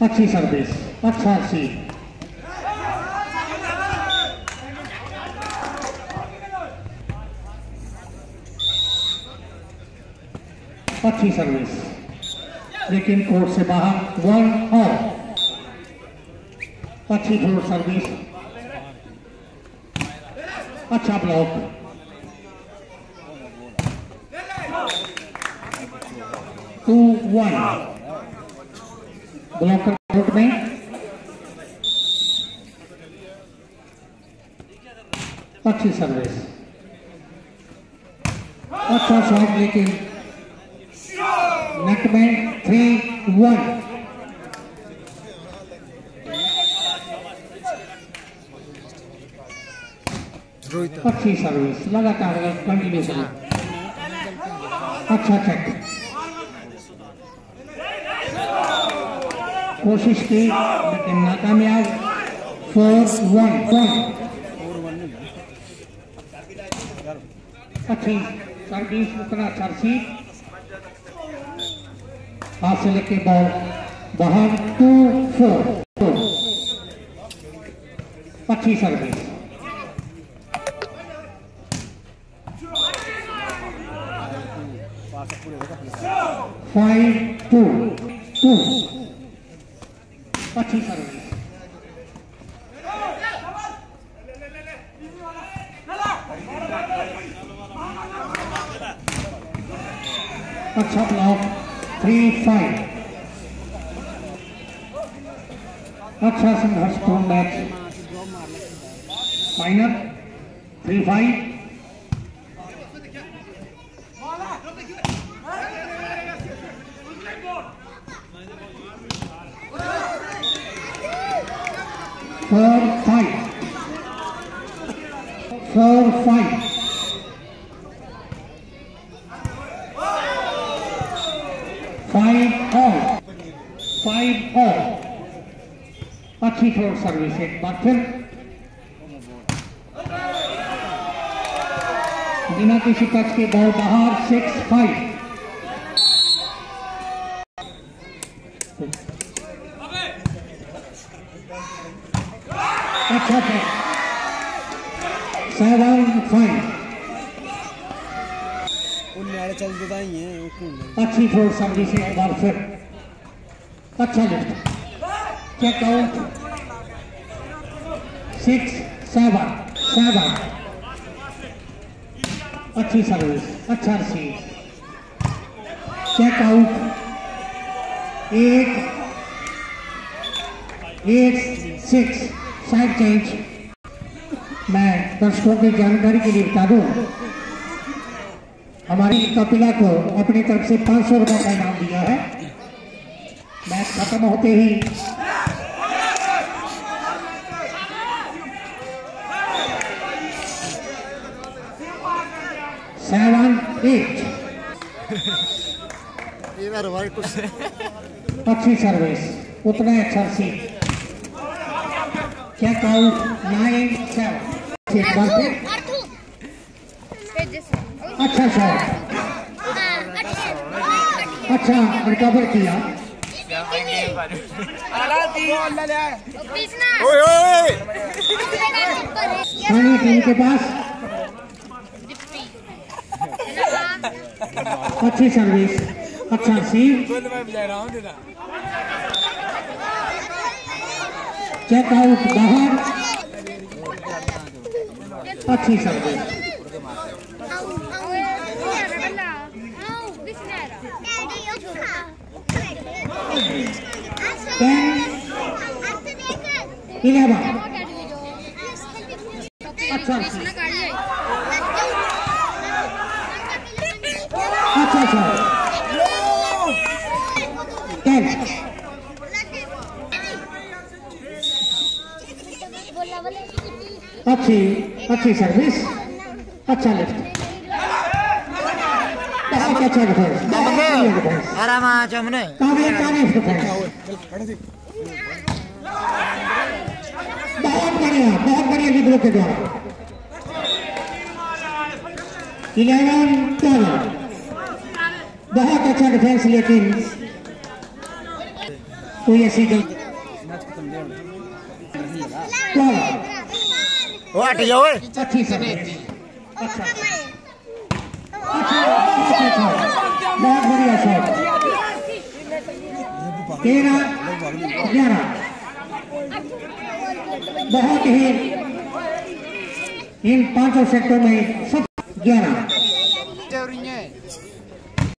अच्छी सर्विस अच्छा सी अच्छी सर्विस लेकिन कोर्ट से बाहर वन और अच्छी फ्लोर सर्विस अच्छा block two one blocker court में। अच्छी सर्विस अच्छा शॉट लेकिन नेट में थ्री वन अच्छी सर्विस लगातार कंटिन्यू अच्छा चेक कोशिश की, लेकिन नाकामयाब फोर वन वन। अच्छी सर्विस उतना सीट हाथ बाहर टू फोर। अच्छी सर्विस फाइव टू टू। अच्छी सर्विस अच्छा ब्लॉक थ्री फाइव अच्छा संघर्षपूर्ण match final three five four, five. Four, five. Five, all. Five, all. अच्छी फ्लोर सर्विस एक बार फिर। बिना किसी टच के बॉल बाहर सिक्स फाइव अच्छा सहवान फाइन अच्छी फोर समझी से बार फिर। अच्छा lift check out six seven seven अच्छी सर्विस अच्छा रिसीव चेक आउट एक एक सिक्स साइड चेंज मैं दर्शकों की जानकारी के लिए बता दूँ हमारी कपिला को अपनी तरफ़ से पाँच सौ रुपये का इनाम दिया है। मैच खत्म होते ही सेवन एट अच्छी सर्विस उतना अच्छा सीट check out 9 check अच्छा शॉट अच्छा रिकवर किया। पानी टीम के पास। अच्छी सर्विस अच्छा सीन चेक आउट बाहर अच्छी सर्विस इलेवन अच्छा अच्छा शॉट अच्छी अच्छी सर्विस अच्छा लिफ्ट बहुत अच्छा डिफेंस बढ़िया आराम चमने काफ़ी तारीफ़ डिफेंस बहुत बढ़िया बहुत बढ़िया के द्वारा इलेवन ट्वेल्व बहुत अच्छा डिफेंस लेकिन तो ये सीधे चलो वो जाओ बहुत बढ़िया शॉट तेरह ग्यारह बहुत ही इन पाँचों सेक्टर में सब ग्यारह।